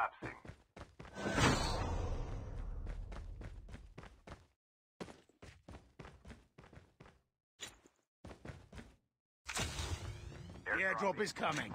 collapsing. The airdrop is coming.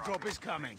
airdrop is coming.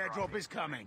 airdrop is coming.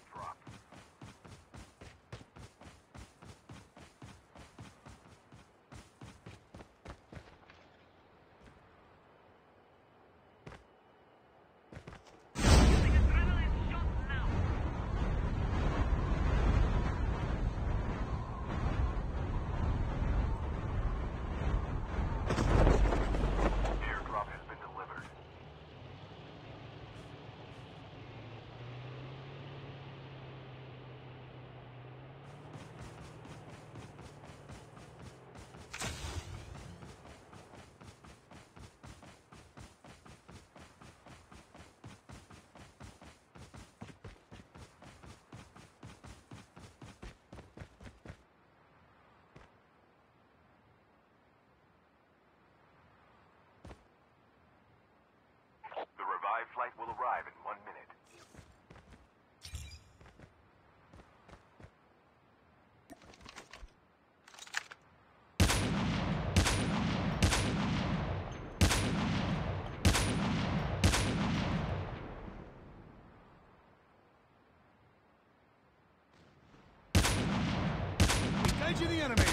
the enemy.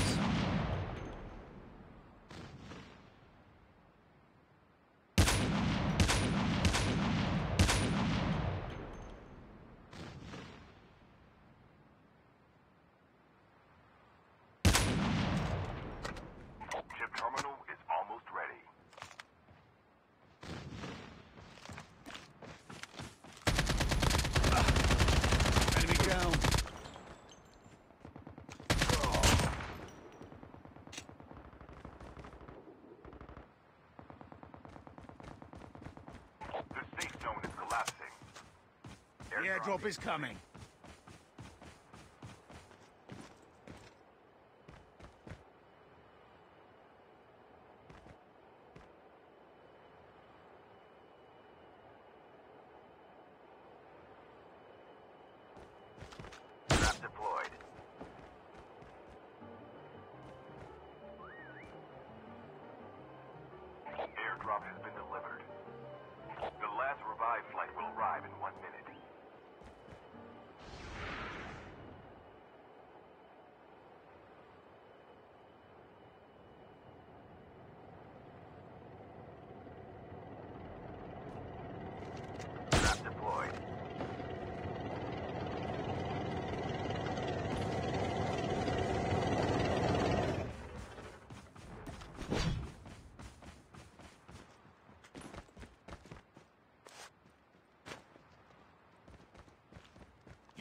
airdrop is coming.